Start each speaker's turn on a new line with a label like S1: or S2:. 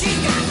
S1: she got